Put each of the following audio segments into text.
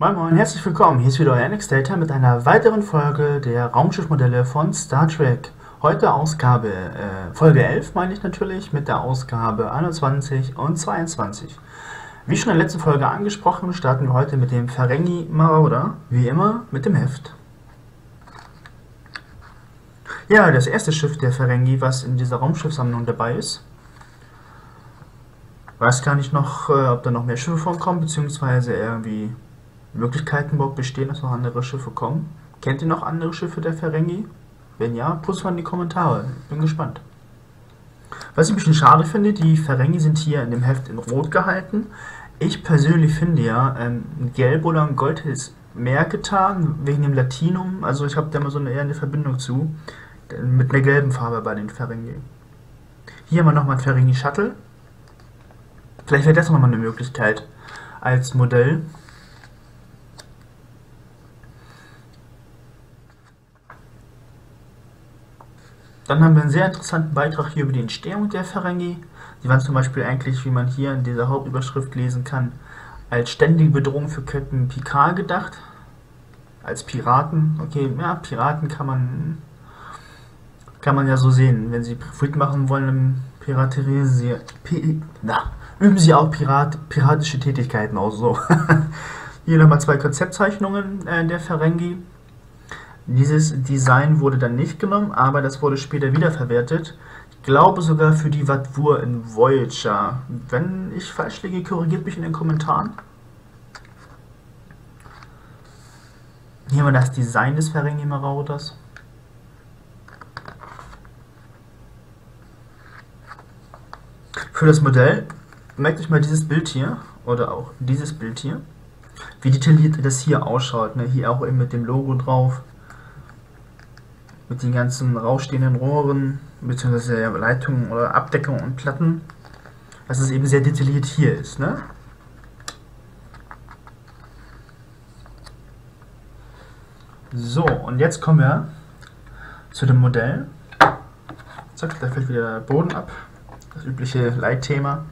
Moin Moin, herzlich willkommen. Hier ist wieder euer NX Data mit einer weiteren Folge der Raumschiffmodelle von Star Trek. Heute Ausgabe, äh, Folge 11 meine ich natürlich, mit der Ausgabe 21 und 22. Wie schon in der letzten Folge angesprochen, starten wir heute mit dem Ferengi Marauder, wie immer mit dem Heft. Ja, das erste Schiff der Ferengi, was in dieser Raumschiffsammlung dabei ist. Weiß gar nicht noch, äh, ob da noch mehr Schiffe vorkommen, beziehungsweise irgendwie Möglichkeiten überhaupt bestehen, dass noch andere Schiffe kommen. Kennt ihr noch andere Schiffe der Ferengi? Wenn ja, plus mal in die Kommentare. Bin gespannt. Was ich ein bisschen schade finde, die Ferengi sind hier in dem Heft in Rot gehalten. Ich persönlich finde ja, ähm, Gelb oder ein Gold ist mehr getan, wegen dem Latinum. Also ich habe da mal so eine eher eine Verbindung zu mit einer gelben Farbe bei den Ferengi. Hier haben wir nochmal ein Ferengi Shuttle. Vielleicht wäre das nochmal eine Möglichkeit als Modell. Dann haben wir einen sehr interessanten Beitrag hier über die Entstehung der Ferengi. Die waren zum Beispiel eigentlich, wie man hier in dieser Hauptüberschrift lesen kann, als ständige Bedrohung für Captain Picard gedacht. Als Piraten. Okay, ja, Piraten kann man kann man ja so sehen. Wenn Sie Profit machen wollen im Piraterie, Sie, P, na, üben Sie auch Pirat, piratische Tätigkeiten aus. So. Hier nochmal zwei Konzeptzeichnungen äh, der Ferengi. Dieses Design wurde dann nicht genommen, aber das wurde später wiederverwertet. Ich glaube sogar für die Watwur in Voyager. Wenn ich falsch liege, korrigiert mich in den Kommentaren. Hier haben wir das Design des Ferengi Marauders. Für das Modell merkt euch mal dieses Bild hier oder auch dieses Bild hier, wie detailliert das hier ausschaut. Ne? Hier auch eben mit dem Logo drauf, mit den ganzen rausstehenden Rohren bzw. Leitungen oder Abdeckungen und Platten, dass es eben sehr detailliert hier ist. Ne? So, und jetzt kommen wir zu dem Modell. Zack, da fällt wieder der Boden ab das übliche Leitthema.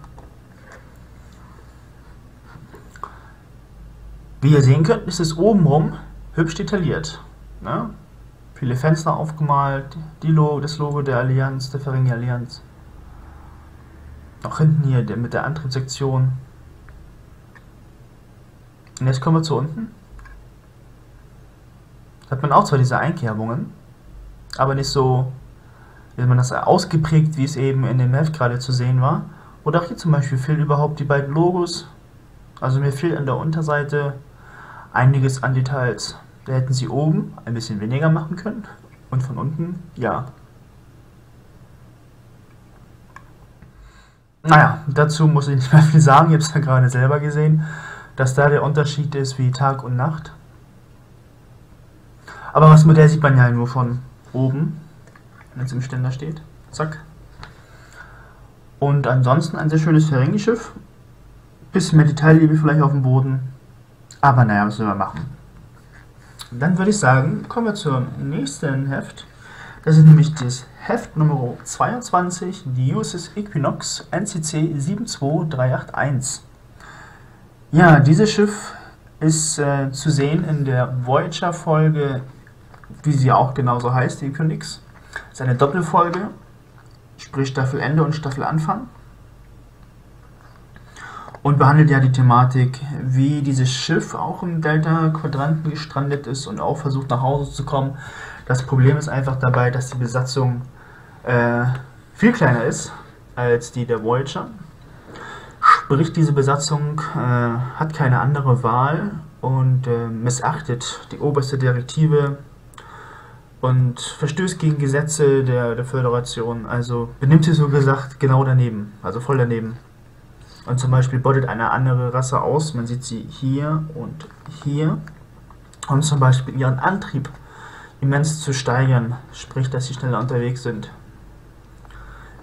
Wie ihr sehen könnt, ist es obenrum hübsch detailliert. Ne? Viele Fenster aufgemalt, Logo, das Logo der Allianz, der Ferengi Allianz. Auch hinten hier der, mit der Antriebssektion. Und jetzt kommen wir zu unten. Da hat man auch zwar diese Einkerbungen, aber nicht so wenn man das ausgeprägt, wie es eben in dem Heft gerade zu sehen war. Oder auch hier zum Beispiel fehlen überhaupt die beiden Logos. Also mir fehlt an der Unterseite einiges an Details. Da hätten sie oben ein bisschen weniger machen können und von unten ja. Naja, dazu muss ich nicht mehr viel sagen, ich habe es ja gerade selber gesehen, dass da der Unterschied ist wie Tag und Nacht. Aber das Modell sieht man ja nur von oben wenn es im Ständer steht. Zack. Und ansonsten ein sehr schönes Ferengi-Schiff. Bisschen mehr Detailliebe vielleicht auf dem Boden. Aber naja, soll man machen? Dann würde ich sagen, kommen wir zum nächsten Heft. Das ist nämlich das Heft Nummer 22, die USS Equinox NCC 72381. Ja, dieses Schiff ist äh, zu sehen in der Voyager-Folge, wie sie auch genauso heißt, Equinox. Das ist eine Doppelfolge, sprich Staffelende und Staffelanfang. Und behandelt ja die Thematik, wie dieses Schiff auch im Delta-Quadranten gestrandet ist und auch versucht nach Hause zu kommen. Das Problem ist einfach dabei, dass die Besatzung äh, viel kleiner ist als die der Voyager. Sprich, diese Besatzung äh, hat keine andere Wahl und äh, missachtet die oberste Direktive und verstößt gegen Gesetze der, der Föderation. Also benimmt sich so gesagt genau daneben, also voll daneben. Und zum Beispiel beutet eine andere Rasse aus, man sieht sie hier und hier, um zum Beispiel ihren Antrieb immens zu steigern, sprich, dass sie schneller unterwegs sind.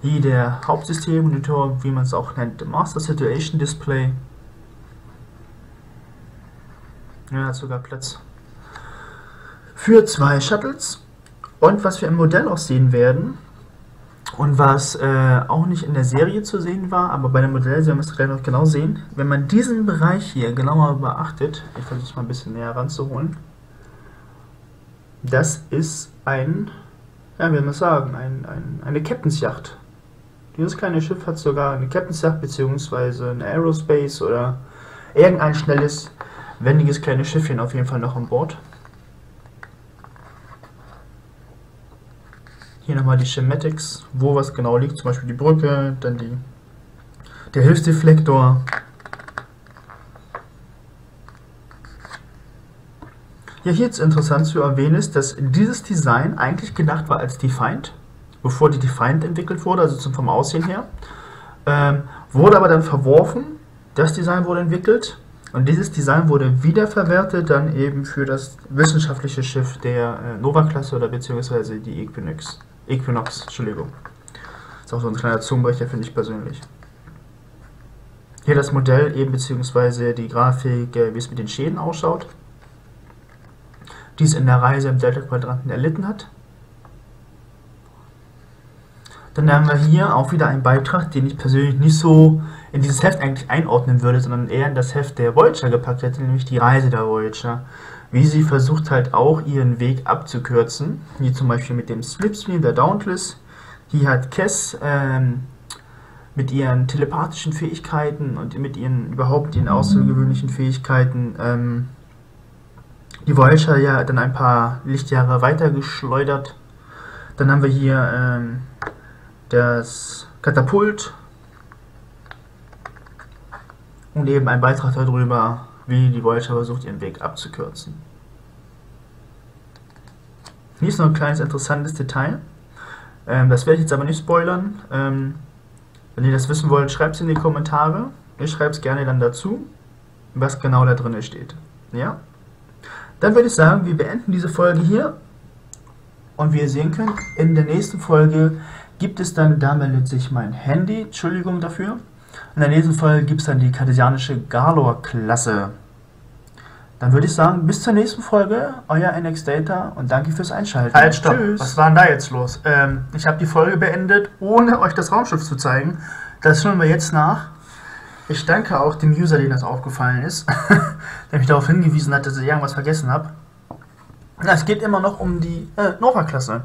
Wie der Hauptsystemmonitor, wie man es auch nennt, Master Situation Display. Ja, hat sogar Platz für zwei Shuttles und was wir im Modell auch sehen werden, Und was äh, auch nicht in der Serie zu sehen war, aber bei dem Modell, werden es gleich noch genau sehen, wenn man diesen Bereich hier genauer beachtet, ich versuche es mal ein bisschen näher ranzuholen, das ist ein, ja, wie soll man sagen, ein, ein, eine Captainsjacht. Dieses kleine Schiff hat sogar eine Captainsjacht bzw. eine Aerospace oder irgendein schnelles, wendiges kleines Schiffchen auf jeden Fall noch an Bord. Hier nochmal die Schematics, wo was genau liegt, zum Beispiel die Brücke, dann die, der Hilfsdeflektor. Ja, hier jetzt interessant zu erwähnen ist, dass dieses Design eigentlich gedacht war als Defiant, bevor die Defiant entwickelt wurde, also zum, vom Aussehen her. Ähm, wurde aber dann verworfen, das Design wurde entwickelt und dieses Design wurde wiederverwertet dann eben für das wissenschaftliche Schiff der äh, Nova-Klasse oder beziehungsweise die Equinox. Equinox, Entschuldigung. Ist auch so ein kleiner Zungenbrecher, finde ich persönlich. Hier das Modell eben, beziehungsweise die Grafik, äh, wie es mit den Schäden ausschaut. Die es in der Reise im Delta-Quadranten erlitten hat. Dann haben wir hier auch wieder einen Beitrag, den ich persönlich nicht so in dieses Heft eigentlich einordnen würde, sondern eher in das Heft der Voyager gepackt hätte, nämlich die Reise der Voyager wie sie versucht halt auch ihren Weg abzukürzen, wie zum Beispiel mit dem Slipstream der Dauntless. Hier hat Kess ähm, mit ihren telepathischen Fähigkeiten und mit ihren überhaupt ihren außergewöhnlichen Fähigkeiten ähm, die Voyager ja dann ein paar Lichtjahre weiter geschleudert. Dann haben wir hier ähm, das Katapult und eben ein Beitrag darüber, wie die Voyager versucht, ihren Weg abzukürzen. Hier ist noch ein kleines interessantes Detail. Ähm, das werde ich jetzt aber nicht spoilern. Ähm, wenn ihr das wissen wollt, schreibt es in die Kommentare. Ich schreibe es gerne dann dazu, was genau da drin steht. Ja? Dann würde ich sagen, wir beenden diese Folge hier. Und wie ihr sehen könnt, in der nächsten Folge gibt es dann, da meldet sich mein Handy, Entschuldigung dafür. In der nächsten Folge gibt es dann die kartesianische Galor-Klasse. Dann würde ich sagen, bis zur nächsten Folge, euer NX Data und danke fürs Einschalten. Halt, stopp. Tschüss. Was war denn da jetzt los? Ähm, ich habe die Folge beendet, ohne euch das Raumschiff zu zeigen. Das schauen wir jetzt nach. Ich danke auch dem User, dem das aufgefallen ist, der mich darauf hingewiesen hat, dass ich irgendwas vergessen habe. Es geht immer noch um die äh, Nova-Klasse,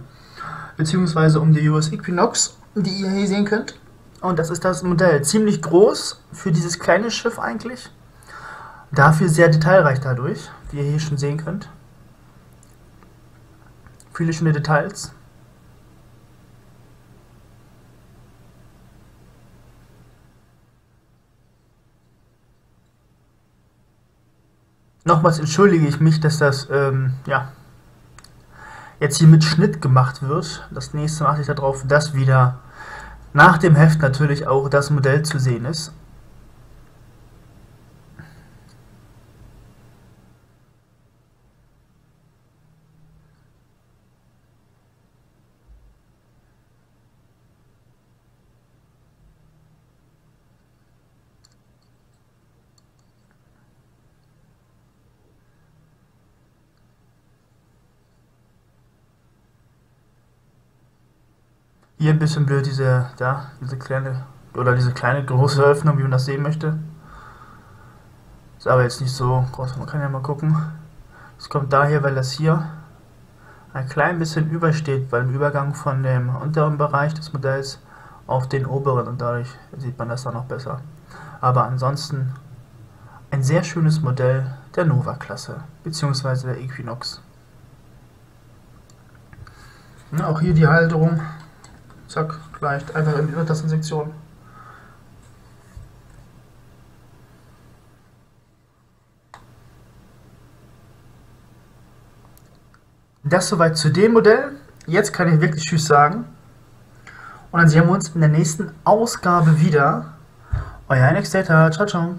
beziehungsweise um die US Equinox, die ihr hier sehen könnt. Und das ist das Modell. Ziemlich groß für dieses kleine Schiff eigentlich. Dafür sehr detailreich dadurch, wie ihr hier schon sehen könnt. Viele schöne Details. Nochmals entschuldige ich mich, dass das ähm, ja, jetzt hier mit Schnitt gemacht wird. Das nächste Mal achte ich darauf, dass wieder nach dem Heft natürlich auch das Modell zu sehen ist. Hier ein bisschen blöd diese, da, diese kleine, oder diese kleine große Öffnung, wie man das sehen möchte. Ist aber jetzt nicht so groß, man kann ja mal gucken. Es kommt daher, weil das hier ein klein bisschen übersteht, beim Übergang von dem unteren Bereich des Modells auf den oberen und dadurch sieht man das dann noch besser. Aber ansonsten ein sehr schönes Modell der Nova-Klasse, beziehungsweise der Equinox. auch hier die Halterung Zack, gleich. Einfach in die Untertastensektion. Das soweit zu dem Modell. Jetzt kann ich wirklich Tschüss sagen. Und dann sehen wir uns in der nächsten Ausgabe wieder. Euer Next Data. Ciao, ciao.